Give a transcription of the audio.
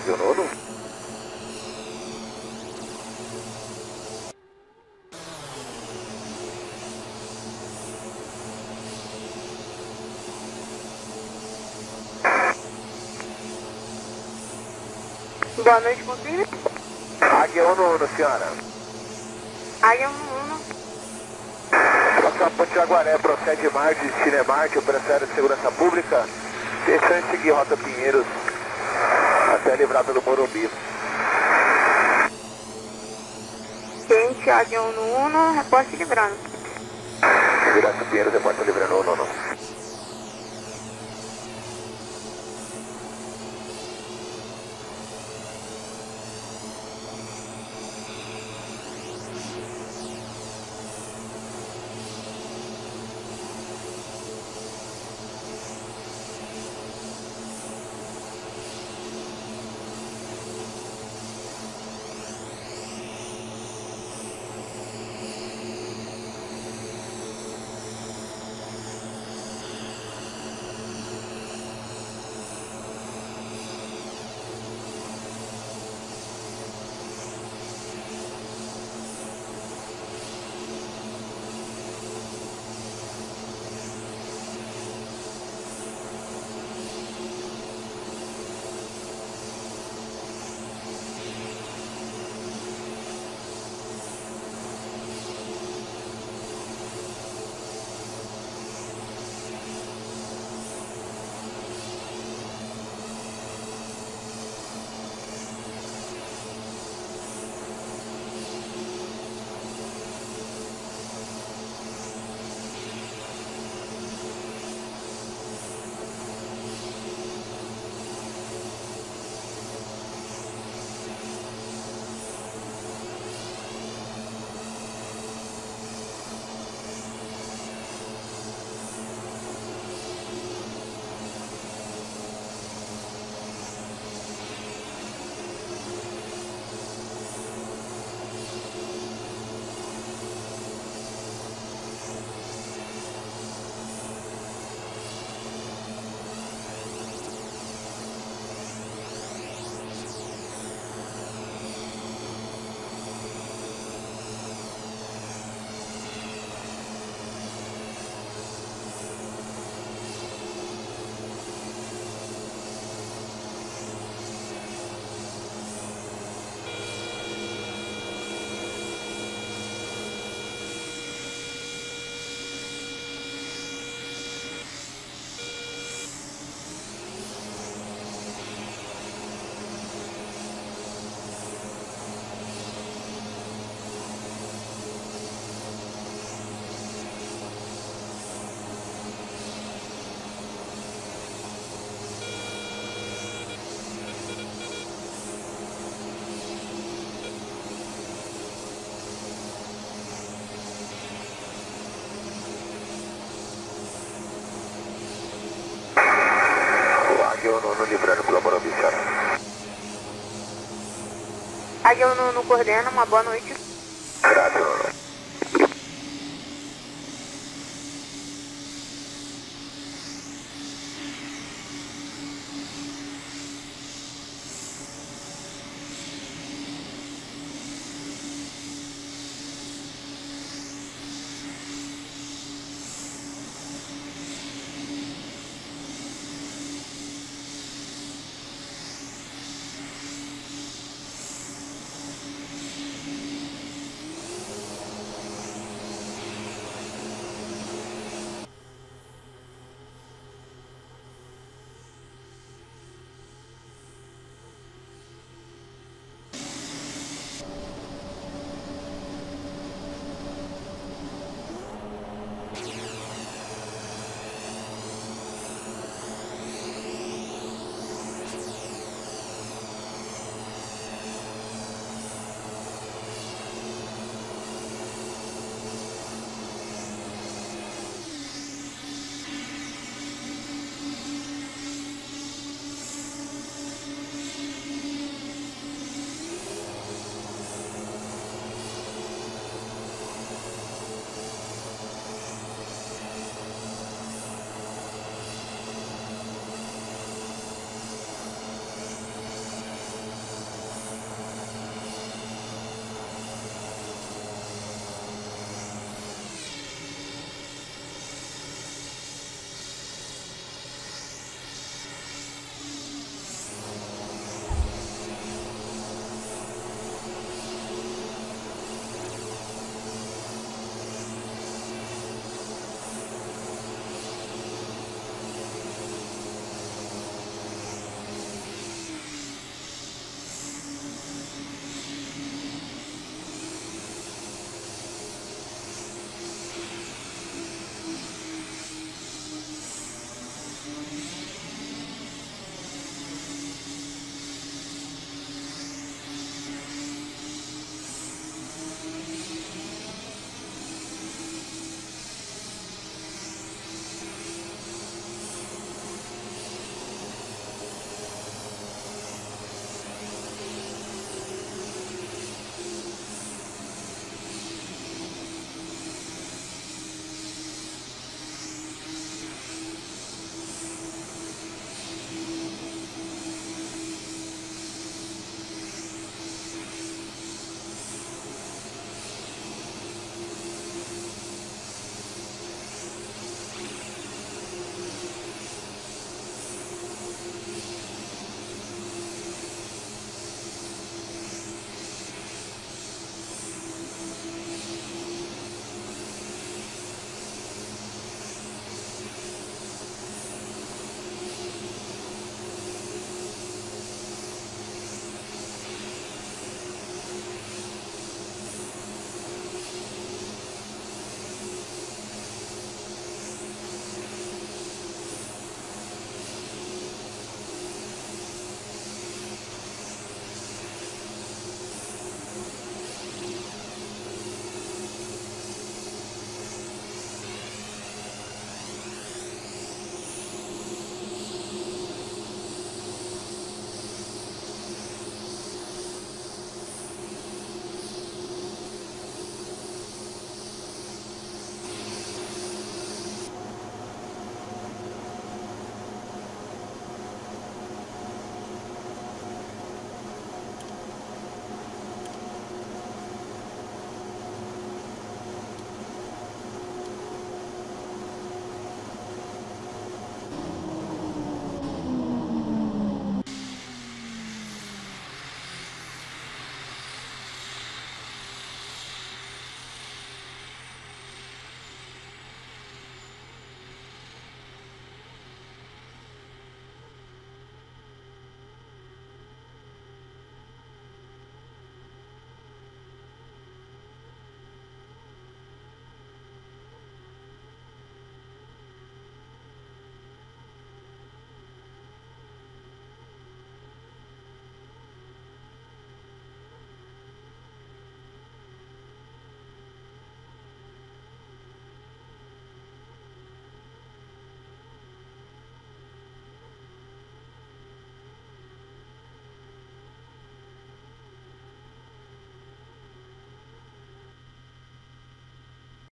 helicópteros, o Águia Nono. Boa noite, consigo? Águia Nono, senhora. Águia 11. Passar Ponte Jaguaré, procede Marte, destino é Marte, operação de segurança pública. Deixando em seguir Rota Pinheiros até a livrada do Morumbi. Quente, Águia 11, reporte livrando. Segurança Pinheiros, repórter livrando o nono. O Águia Nono livrando pela Morumbi, senhora. Águia 11 coordena, uma boa noite.